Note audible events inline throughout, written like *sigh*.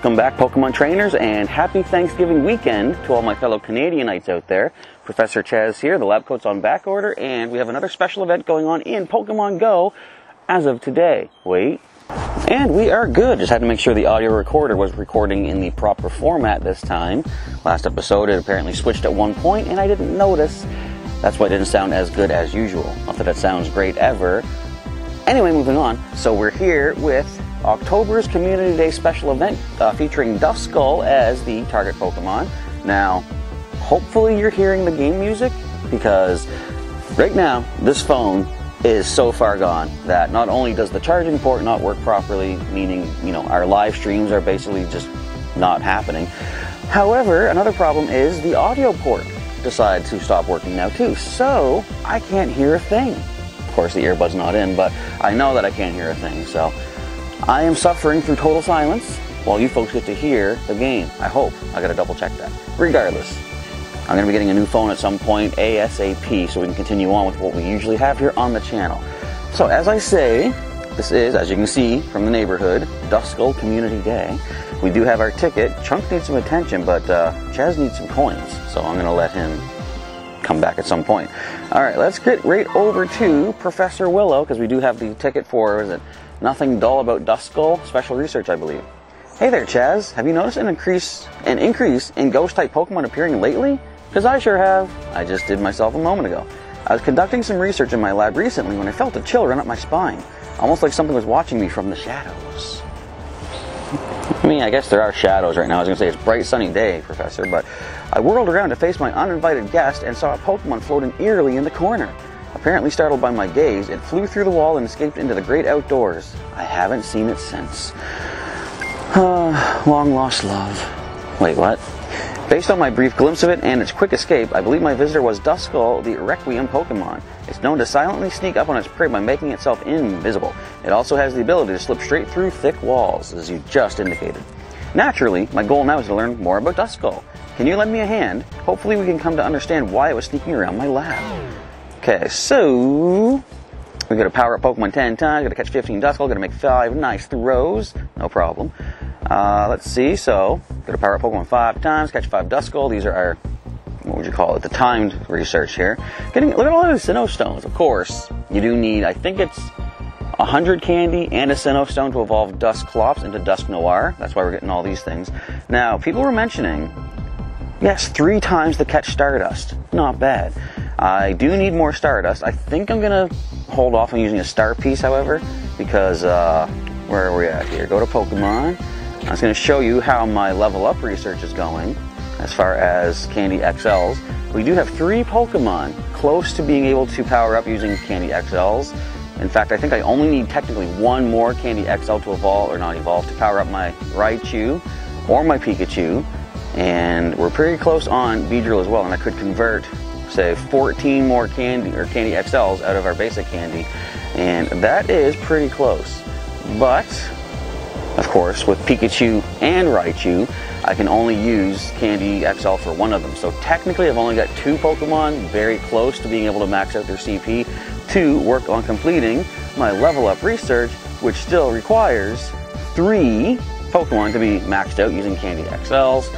Welcome back, Pokemon trainers, and happy Thanksgiving weekend to all my fellow Canadianites out there. Professor Chas here, the lab coat's on back order, and we have another special event going on in Pokemon Go as of today. Wait. And we are good. Just had to make sure the audio recorder was recording in the proper format this time. Last episode it apparently switched at one point, and I didn't notice. That's why it didn't sound as good as usual. Not that it sounds great ever. Anyway, moving on. So we're here with October's Community Day special event uh, featuring Duskull as the target Pokemon. Now, hopefully you're hearing the game music because right now this phone is so far gone that not only does the charging port not work properly, meaning, you know, our live streams are basically just not happening. However, another problem is the audio port decided to stop working now too. So, I can't hear a thing. Of course, the earbud's not in, but I know that I can't hear a thing. So, I am suffering through total silence while you folks get to hear the game. I hope. I gotta double check that. Regardless, I'm gonna be getting a new phone at some point ASAP so we can continue on with what we usually have here on the channel. So as I say, this is, as you can see from the neighborhood, Duskull Community Day. We do have our ticket. Chunk needs some attention, but uh, Chas needs some coins, so I'm gonna let him come back at some point. All right, let's get right over to Professor Willow because we do have the ticket for, is it Nothing dull about Duskull. Special research, I believe. Hey there, Chas. Have you noticed an increase an increase in ghost-type Pokemon appearing lately? Because I sure have. I just did myself a moment ago. I was conducting some research in my lab recently when I felt a chill run up my spine, almost like something was watching me from the shadows. *laughs* I mean, I guess there are shadows right now. I was going to say it's bright sunny day, Professor, but I whirled around to face my uninvited guest and saw a Pokemon floating eerily in the corner. Apparently startled by my gaze, it flew through the wall and escaped into the great outdoors. I haven't seen it since. Uh, long lost love. Wait, what? Based on my brief glimpse of it and its quick escape, I believe my visitor was Duskull, the Requiem Pokemon. It's known to silently sneak up on its prey by making itself invisible. It also has the ability to slip straight through thick walls, as you just indicated. Naturally, my goal now is to learn more about Duskull. Can you lend me a hand? Hopefully we can come to understand why it was sneaking around my lab. Okay, so we got to power up Pokemon 10 times, got to catch 15 Duskull, got to make 5 nice throws, no problem. Uh, let's see, so got to power up Pokemon 5 times, catch 5 Duskull. These are our, what would you call it, the timed research here. Getting, look at all those Sinnoh Stones, of course. You do need, I think it's 100 candy and a Sinnoh Stone to evolve Dusclops into Dusknoir. That's why we're getting all these things. Now, people were mentioning, yes, three times the catch Stardust. Not bad. I do need more Stardust. I think I'm to hold off on using a Star Piece, however, because uh, where are we at here? Go to Pokemon. I was to show you how my level up research is going as far as Candy XLs. We do have three Pokemon close to being able to power up using Candy XLs. In fact, I think I only need technically one more Candy XL to evolve, or not evolve, to power up my Raichu or my Pikachu. And we're pretty close on Beedrill as well, and I could convert say 14 more candy or candy XLs out of our basic candy. And that is pretty close. But of course with Pikachu and Raichu I can only use candy XL for one of them. So technically I've only got two Pokemon very close to being able to max out their CP to work on completing my level up research which still requires three Pokemon to be maxed out using candy XLs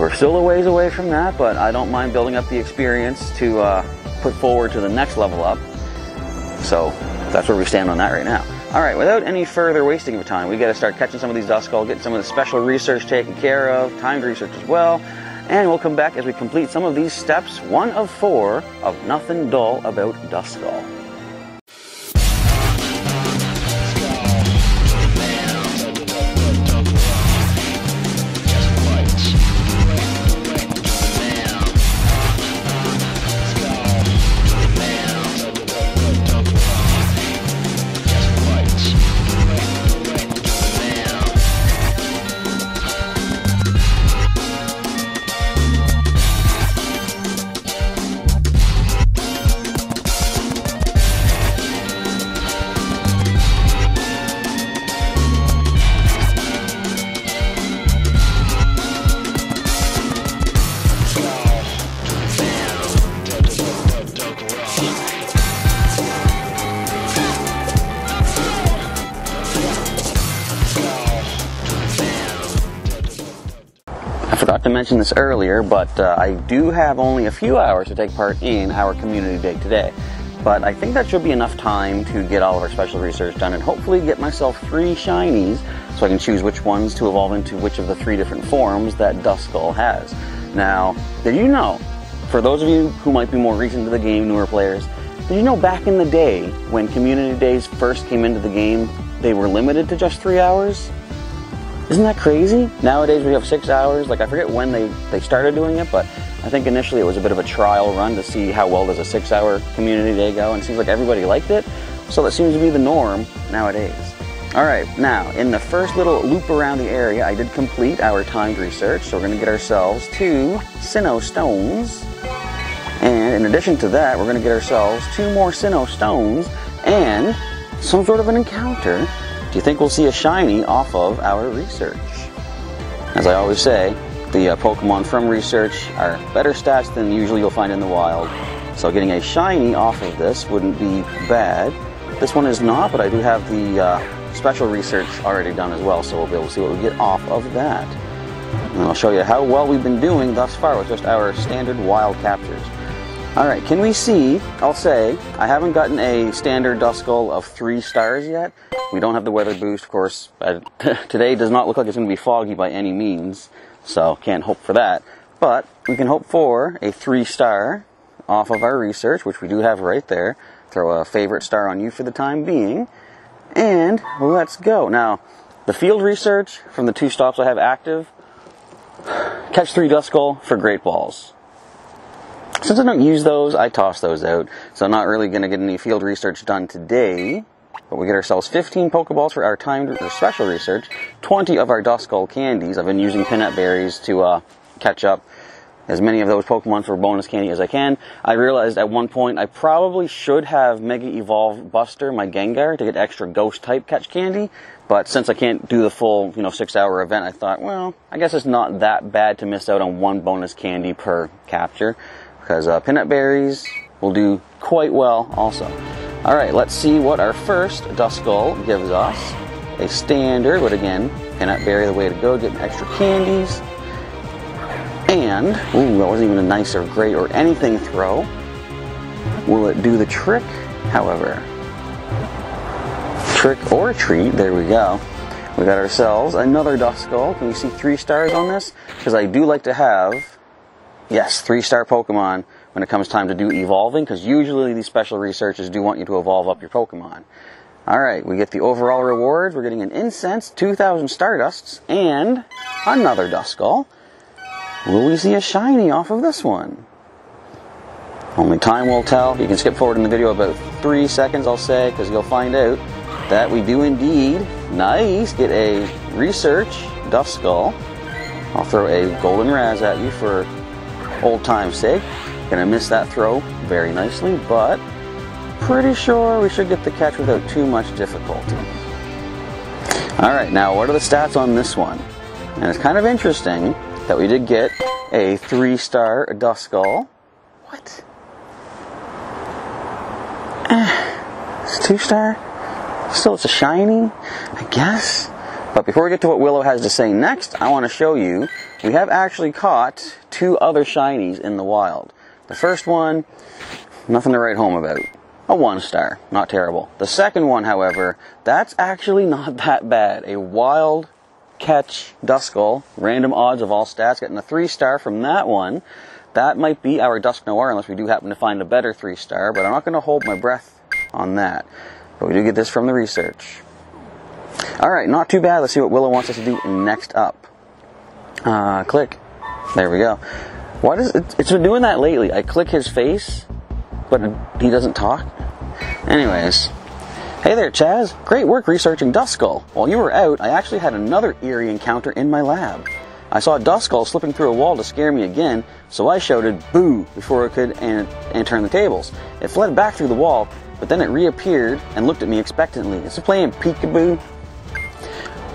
we're still a ways away from that, but I don't mind building up the experience to uh, put forward to the next level up. So that's where we stand on that right now. All right, without any further wasting of time, we got to start catching some of these dust Duskull, getting some of the special research taken care of, timed research as well, and we'll come back as we complete some of these steps, one of four of Nothing Dull About Dust Duskull. Mention this earlier, but uh, I do have only a few hours to take part in our community day today. But I think that should be enough time to get all of our special research done and hopefully get myself three shinies so I can choose which ones to evolve into which of the three different forms that Duskull has. Now, did you know, for those of you who might be more recent to the game, newer players, did you know back in the day when community days first came into the game, they were limited to just three hours? Isn't that crazy? Nowadays we have six hours. Like I forget when they, they started doing it, but I think initially it was a bit of a trial run to see how well does a six hour community day go, and it seems like everybody liked it. So that seems to be the norm nowadays. All right, now in the first little loop around the area, I did complete our timed research. So we're gonna get ourselves two Sinnoh stones. And in addition to that, we're gonna get ourselves two more Sinnoh stones and some sort of an encounter do you think we'll see a shiny off of our research? As I always say, the uh, Pokemon from research are better stats than usually you'll find in the wild. So getting a shiny off of this wouldn't be bad. This one is not, but I do have the uh, special research already done as well, so we'll be able to see what we get off of that. And I'll show you how well we've been doing thus far with just our standard wild captures. All right, can we see, I'll say, I haven't gotten a standard Duskull of three stars yet. We don't have the weather boost, of course. *laughs* today does not look like it's going to be foggy by any means, so can't hope for that. But we can hope for a three star off of our research, which we do have right there. Throw a favorite star on you for the time being. And let's go. Now, the field research from the two stops I have active, *sighs* catch three Duskull for Great Balls. Since I don't use those, I toss those out. So I'm not really going to get any field research done today. But we get ourselves 15 Pokeballs for our timed or special research, 20 of our Duskull candies. I've been using Pinap berries to uh, catch up as many of those Pokemon for bonus candy as I can. I realized at one point I probably should have Mega Evolve Buster my Gengar to get extra Ghost type catch candy, but since I can't do the full, you know, six hour event, I thought, well, I guess it's not that bad to miss out on one bonus candy per capture because uh, Pinap berries will do quite well also. All right, let's see what our first Duskull gives us. A standard, but again, Pinap berry the way to go, getting extra candies. And, ooh, that wasn't even a nice or great or anything throw. Will it do the trick, however? Trick or treat, there we go. We got ourselves another Duskull. Can you see three stars on this? Because I do like to have yes, three star Pokemon when it comes time to do evolving, because usually these special researchers do want you to evolve up your Pokemon. Alright, we get the overall rewards. We're getting an incense, 2,000 Stardusts, and another Duskull. Will we see a shiny off of this one? Only time will tell. You can skip forward in the video about three seconds, I'll say, because you'll find out that we do indeed, nice, get a research Duskull. I'll throw a golden Raz at you for old time's sake. Gonna miss that throw very nicely, but pretty sure we should get the catch without too much difficulty. Alright, now what are the stats on this one? And it's kind of interesting that we did get a three star Duskull. What? *sighs* it's two star? Still, it's a shiny, I guess. But before we get to what Willow has to say next, I want to show you we have actually caught two other shinies in the wild. The first one, nothing to write home about. A one star, not terrible. The second one, however, that's actually *laughs* not that bad. A wild catch Duskull, random odds of all stats, getting a three star from that one. That might be our Dusknoir unless we do happen to find a better three star, but I'm not going to hold my breath on that. But we do get this from the research. Alright, not too bad. Let's see what Willow wants us to do next up. Uh, click. There we go. Why does it, it's been doing that lately? I click his face, but he doesn't talk. Anyways, hey there, Chas. Great work researching Duskull. While you were out, I actually had another eerie encounter in my lab. I saw a Duskull slipping through a wall to scare me again, so I shouted boo before it could and, and turn the tables. It fled back through the wall, but then it reappeared and looked at me expectantly. Is it playing peekaboo?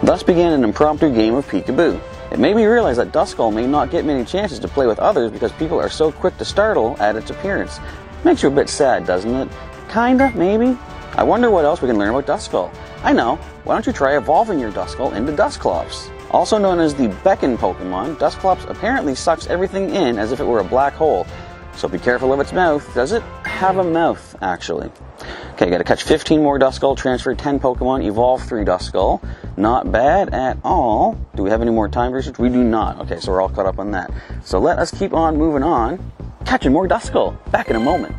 Thus began an impromptu game of peekaboo. It made me realize that Duskull may not get many chances to play with others because people are so quick to startle at its appearance. Makes you a bit sad, doesn't it? Kinda, maybe. I wonder what else we can learn about Duskull. I know. Why don't you try evolving your Duskull into Dusclops? Also known as the Beckon Pokemon, Dusclops apparently sucks everything in as if it were a black hole. So be careful of its mouth. Does it have a mouth, actually? Okay, gotta catch 15 more Duskull, transfer 10 Pokemon, evolve 3 Duskull. Not bad at all. Do we have any more time research? We do not. Okay, so we're all caught up on that. So let us keep on moving on, catching more Duskull. Back in a moment.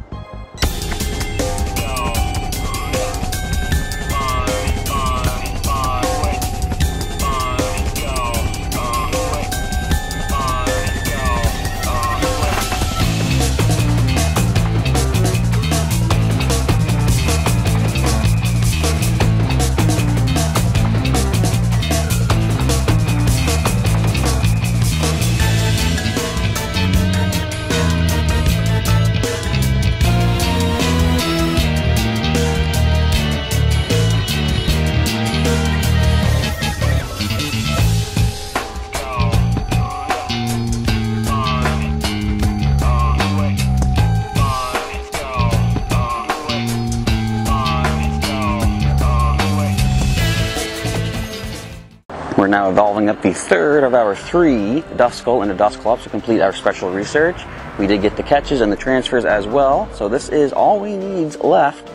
Now evolving up the third of our three Duskull into Dusclops to complete our special research. We did get the catches and the transfers as well, so this is all we need left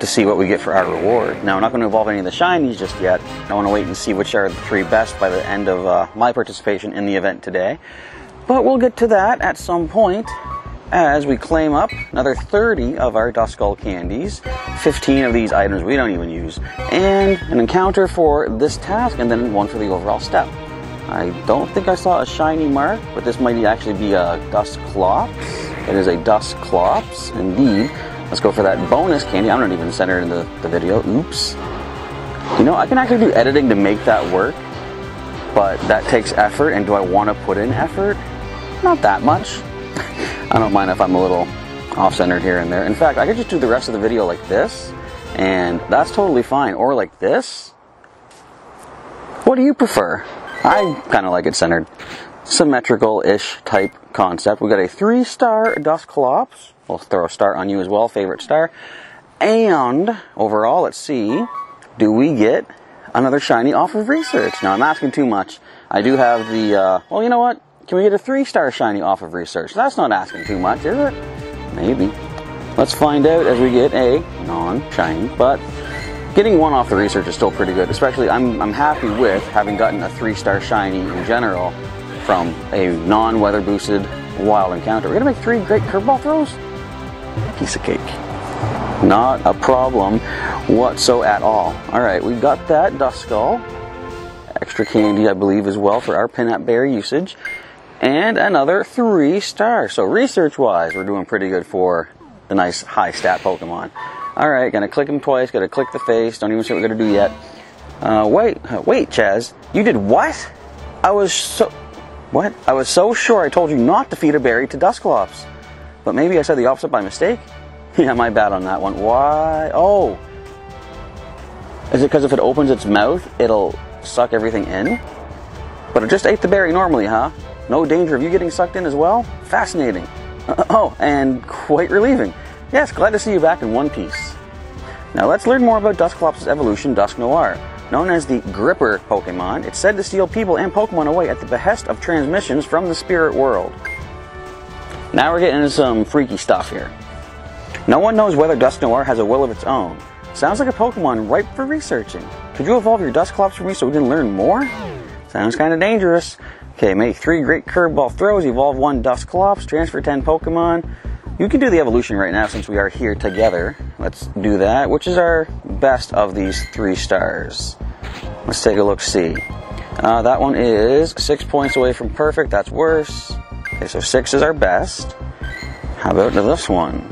to see what we get for our reward. Now, we're not going to evolve any of the shinies just yet. I want to wait and see which are the three best by the end of uh, my participation in the event today. But we'll get to that at some point as we claim up another 30 of our Duskull candies, 15 of these items we don't even use, and an encounter for this task, and then one for the overall step. I don't think I saw a shiny mark, but this might actually be a Dust Dusclops. It is a Dust Dusclops, indeed. Let's go for that bonus candy. I'm not even centered in the, the video. Oops. You know, I can actually do editing to make that work, but that takes effort, and do I want to put in effort? Not that much. I don't mind if I'm a little off-centered here and there. In fact, I could just do the rest of the video like this, and that's totally fine. Or like this. What do you prefer? I kind of like it centered. Symmetrical-ish type concept. We got a three-star Dust Dusclops. We'll throw a star on you as well, favorite star. And overall, let's see, do we get another shiny off of research? Now, I'm asking too much. I do have the, uh, well, you know what? Can we get a three star shiny off of research? That's not asking too much, is it? Maybe. Let's find out as we get a non shiny, but getting one off the research is still pretty good. Especially, I'm, I'm happy with having gotten a three star shiny in general from a non weather boosted wild encounter. We're gonna make three great curveball throws? Piece of cake. Not a problem whatso at all. All right, we got that Duskull. Extra candy, I believe, as well for our Pinap Berry usage and another three stars. So research wise, we're doing pretty good for the nice high stat Pokemon. All right, gonna click him twice. Gotta click the face. Don't even see what we're gonna do yet. Uh, wait, uh, wait, Chas. You did what? I was so what? I was so sure I told you not to feed a berry to Dusclops, but maybe I said the opposite by mistake. *laughs* yeah, my bad on that one. Why? Oh, is it because if it opens its mouth, it'll suck everything in? But it just ate the berry normally, huh? No danger of you getting sucked in as well? Fascinating. *clears throat* Oh, and quite relieving. Yes, glad to see you back in one piece. Now let's learn more about Dusclops' evolution, Dusknoir. Known as the Gripper Pokemon, it's said to steal people and Pokemon away at the behest of transmissions from the spirit world. Now we're getting into some freaky stuff here. No one knows whether Dusknoir has a will of its own. Sounds like a Pokemon ripe for researching. Could you evolve your Dusclops for me so we can learn more? Sounds kind of dangerous. Okay, make three great curveball throws, evolve one Dusclops, transfer 10 Pokemon. You can do the evolution right now since we are here together. Let's do that. Which is our best of these three stars? Let's take a look see. Uh, that one is six points away from perfect. That's worse. Okay, so six is our best. How about this one?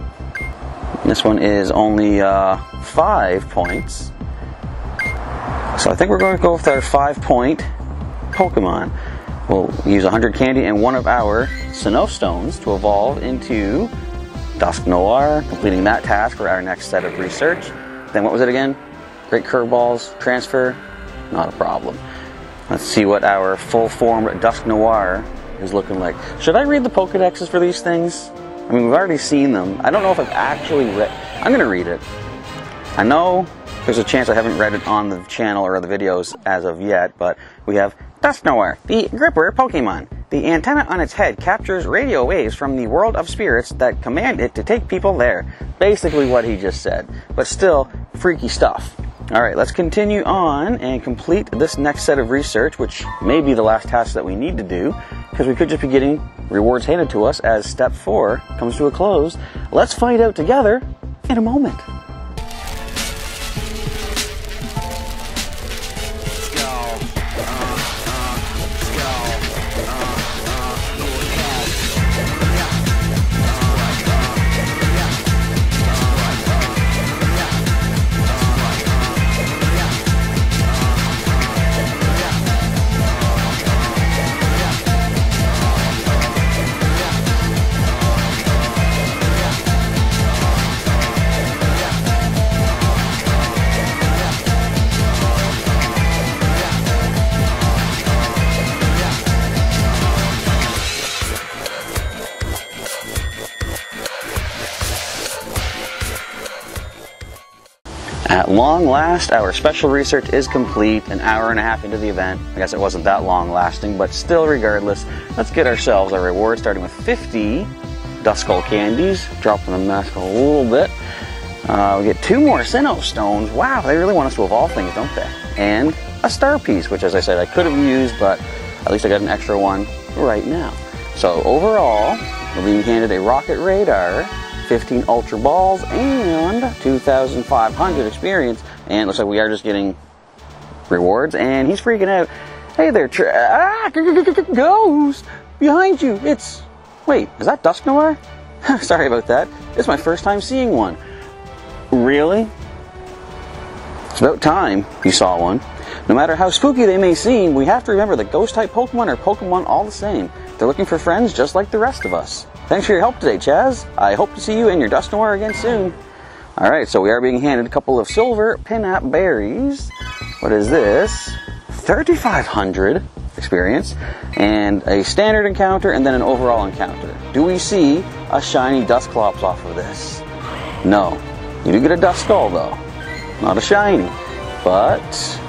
This one is only uh, five points. So I think we're going to go with our five point Pokemon. We'll use 100 candy and one of our Sinnoh stones to evolve into Dusknoir, completing that task for our next set of research. Then what was it again? Great curveballs, transfer, not a problem. Let's see what our full-formed Dusknoir is looking like. Should I read the Pokedexes for these things? I mean, we've already seen them. I don't know if I've actually read. I'm going to read it. I know there's a chance I haven't read it on the channel or the videos as of yet, but we have Dusknoir, the Gripper Pokemon. The antenna on its head captures radio waves from the world of spirits that command it to take people there. Basically what he just said, but still freaky stuff. Alright, let's continue on and complete this next set of research, which may be the last task that we need to do, because we could just be getting rewards handed to us as step four comes to a close. Let's find out together in a moment. Long last, our special research is complete, an hour and a half into the event. I guess it wasn't that long lasting, but still, regardless, let's get ourselves our reward, starting with 50 Duskull candies, dropping the mask a little bit. Uh, we get two more Sinnoh stones. Wow, they really want us to evolve things, don't they? And a star piece, which, as I said, I could have used, but at least I got an extra one right now. So overall, we're being handed a rocket radar, 15 Ultra Balls, and 2,500 experience. And looks like we are just getting rewards, and he's freaking out. Hey there, ah, ghost! Behind you! It's. Wait, is that Dusk Dusknoir? *laughs* Sorry about that. It's my first time seeing one. Really? It's about time you saw one. No matter how spooky they may seem, we have to remember that ghost type Pokemon are Pokemon all the same. They're looking for friends just like the rest of us. Thanks for your help today, Chas. I hope to see you in your Dusknoir again soon. Alright, so we are being handed a couple of silver Pinap berries. What is this? 3,500 experience, and a standard encounter, and then an overall encounter. Do we see a shiny Dusclops off of this? No. You do get a Duskull, though. Not a shiny. But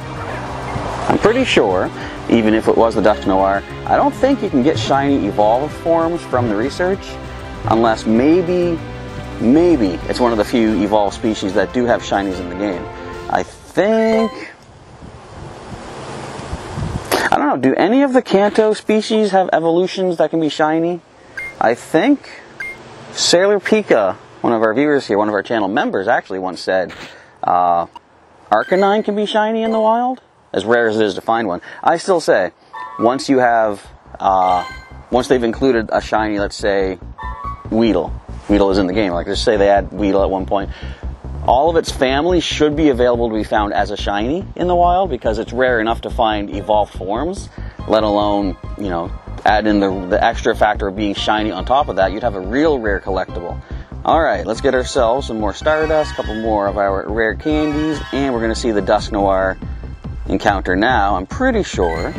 I'm pretty sure even if it was the Dusknoir. I don't think you can get shiny evolved forms from the research, unless maybe, maybe it's one of the few evolved species that do have shinies in the game. I think. I don't know, do any of the Kanto species have evolutions that can be shiny? I think Sailor Pika, one of our viewers here, one of our channel members, actually once said uh, Arcanine can be shiny in the wild as rare as it is to find one. I still say, once you have, uh, once they've included a shiny, let's say, Weedle. Weedle is in the game. Like, just say they add Weedle at one point. All of its family should be available to be found as a shiny in the wild because it's rare enough to find evolved forms, let alone, you know, add in the, the extra factor of being shiny on top of that. You'd have a real rare collectible. All right, let's get ourselves some more Stardust, a couple more of our rare candies, and we're going to see the Dusknoir encounter now, I'm pretty sure.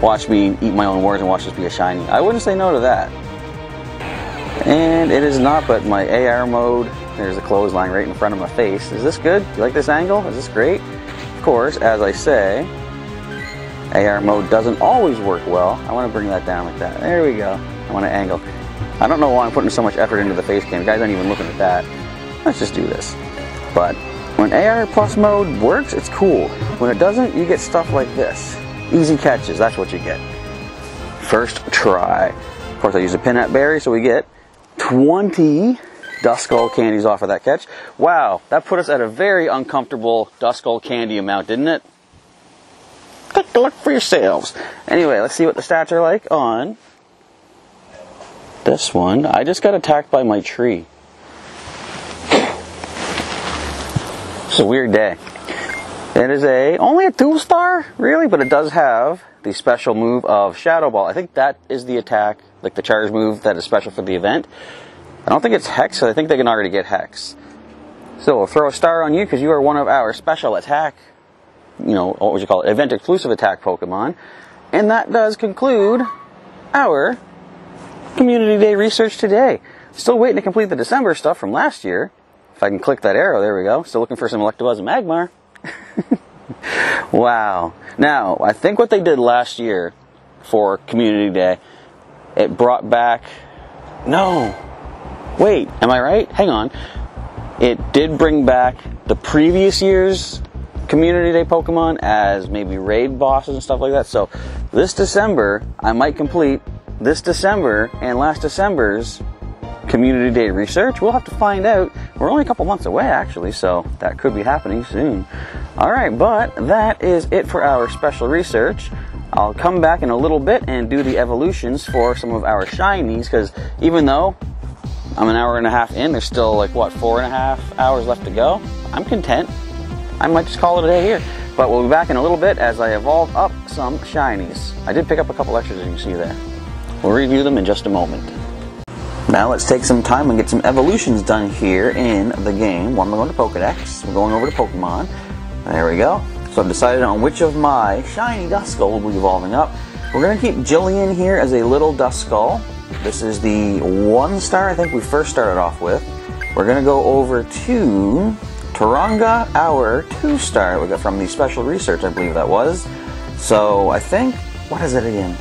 Watch me eat my own words and watch this be a shiny. I wouldn't say no to that. And it is not, but my AR mode, there's a clothesline right in front of my face. Is this good? You like this angle? Is this great? Of course, as I say, AR mode doesn't always work well. I want to bring that down like that. There we go. I want to angle. I don't know why I'm putting so much effort into the face cam. guys aren't even looking at that. Let's just do this. But when AR Plus mode works, it's cool. When it doesn't, you get stuff like this. Easy catches, that's what you get. First try. Of course, I use a Pinap Berry, so we get 20 Duskull candies off of that catch. Wow, that put us at a very uncomfortable Duskull candy amount, didn't it? Take a look for yourselves. Anyway, let's see what the stats are like on this one. I just got attacked by my tree. It's a weird day. It is a only a two star, really, but it does have the special move of Shadow Ball. I think that is the attack, like the charge move that is special for the event. I don't think it's Hex, so I think they can already get Hex. So we'll throw a star on you because you are one of our special attack, you know, what would you call it, event exclusive attack Pokemon. And that does conclude our Community Day research today. Still waiting to complete the December stuff from last year. If I can click that arrow, there we go. Still looking for some Electabuzz and Magmar. *laughs* Wow. Now, I think what they did last year for Community Day, it brought back. No. Wait, am I right? Hang on. It did bring back the previous year's Community Day Pokemon as maybe raid bosses and stuff like that. So this December, I might complete this December and last December's Community Day research. We'll have to find out. We're only a couple months away, actually, so that could be happening soon. All right, but that is it for our special research. I'll come back in a little bit and do the evolutions for some of our shinies, because even though I'm an hour and a half in, there's still like, what, four and a half hours left to go. I'm content. I might just call it a day here. But we'll be back in a little bit as I evolve up some shinies. I did pick up a couple extras, as you can see there. We'll review them in just a moment. Now let's take some time and get some evolutions done here in the game. One, we're going to Pokedex. We're going over to Pokemon. There we go. So I've decided on which of my shiny Duskull will be evolving up. We're going to keep Jillian here as a little Duskull. This is the one star I think we first started off with. We're going to go over to Turanga, our two star we got from the special research, I believe that was. So I think, what is it again?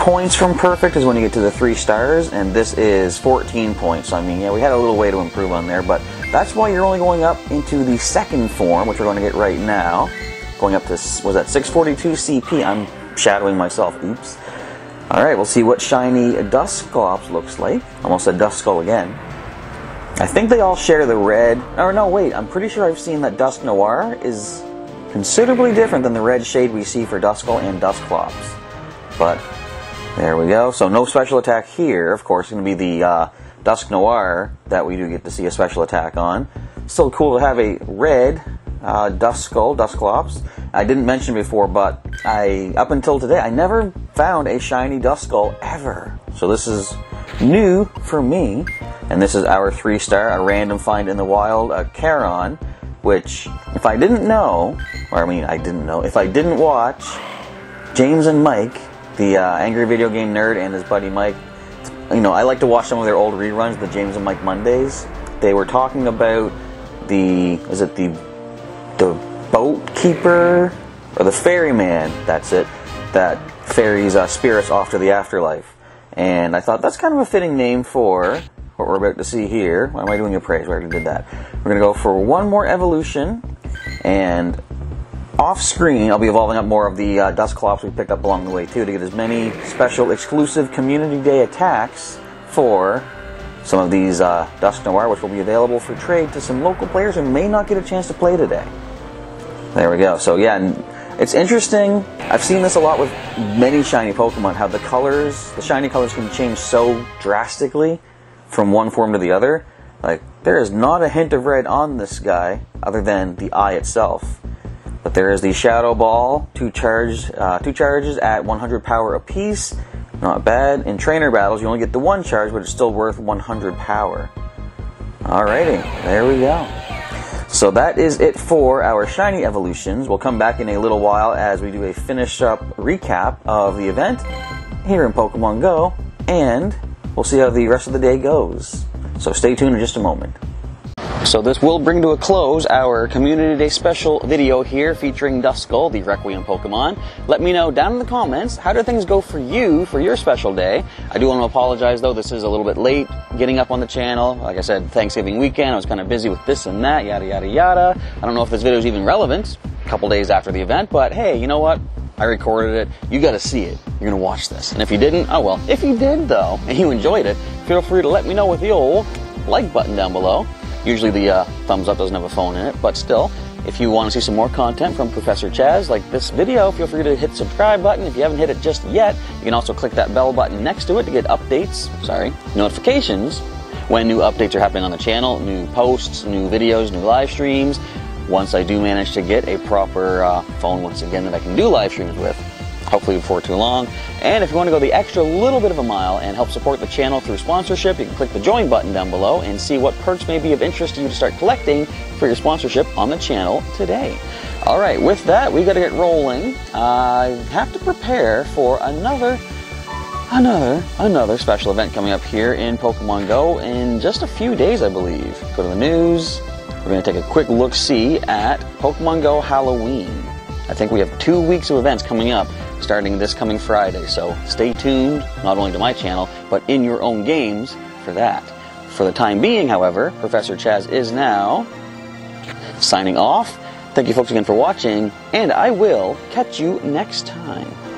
Points from perfect is when you get to the three stars, and this is 14 points. I mean, yeah, we had a little way to improve on there, but that's why you're only going up into the second form, which we're going to get right now. Going up to, was that 642 CP? I'm shadowing myself, oops. Alright, we'll see what shiny Dusclops looks like. Almost said Duskull again. I think they all share the red, or no, wait, I'm pretty sure I've seen that Dusknoir is considerably different than the red shade we see for Duskull and Dusclops. But there we go. So no special attack here. Of course, going to be the uh, Dusknoir that we do get to see a special attack on. Still cool to have a red uh, Duskull, Dusclops. I didn't mention before, but I up until today I never found a shiny Duskull ever. So this is new for me. And this is our three star, a random find in the wild, a Charon, which if I didn't know, or I mean I didn't know, if I didn't watch James and Mike the uh, Angry Video Game Nerd and his buddy Mike. You know, I like to watch some of their old reruns, the James and Mike Mondays. They were talking about the is it the the boat keeper or the ferryman? That's it. That ferries uh, spirits off to the afterlife. And I thought that's kind of a fitting name for what we're about to see here. Why am I doing a praise? We already did that. We're gonna go for one more evolution, and off screen, I'll be evolving up more of the uh, Dusclops we picked up along the way too to get as many special exclusive Community Day attacks for some of these uh, Dusknoir, which will be available for trade to some local players who may not get a chance to play today. There we go. So yeah, it's interesting. I've seen this a lot with many shiny Pokemon, how the colors, the shiny colors can change so drastically from one form to the other. Like, there is not a hint of red on this guy, other than the eye itself. But there is the Shadow Ball, two charge, uh, two charges at 100 power apiece. Not bad. In trainer battles, you only get the one charge, but it's still worth 100 power. Alrighty, there we go. So that is it for our shiny evolutions. We'll come back in a little while as we do a finish up recap of the event here in Pokemon Go, and we'll see how the rest of the day goes. So stay tuned in just a moment. So this will bring to a close our Community Day special video here featuring Duskull, the Requiem Pokemon. Let me know down in the comments, how did things go for you for your special day? I do want to apologize though, this is a little bit late getting up on the channel. Like I said, Thanksgiving weekend, I was kind of busy with this and that, yada yada yada. I don't know if this video is even relevant a couple days after the event, but hey, you know what? I recorded it. You got to see it. You're going to watch this. And if you didn't, oh well. If you did though, and you enjoyed it, feel free to let me know with the old like button down below. Usually the uh, thumbs up doesn't have a phone in it, but still, if you want to see some more content from Professor Chas, like this video, feel free to hit subscribe button. If you haven't hit it just yet, you can also click that bell button next to it to get updates, sorry, notifications when new updates are happening on the channel, new posts, new videos, new live streams. Once I do manage to get a proper uh, phone once again that I can do live streams with, hopefully before too long. And if you want to go the extra little bit of a mile and help support the channel through sponsorship, you can click the join button down below and see what perks may be of interest to you to start collecting for your sponsorship on the channel today. All right, with that, we got to get rolling. I have to prepare for another another another special event coming up here in Pokemon Go in just a few days, I believe. Go to the news, we're going to take a quick look see at Pokemon Go Halloween. I think we have two weeks of events coming up starting this coming Friday, so stay tuned not only to my channel, but in your own games for that. For the time being, however, Professor Chas is now signing off. Thank you folks again for watching, and I will catch you next time.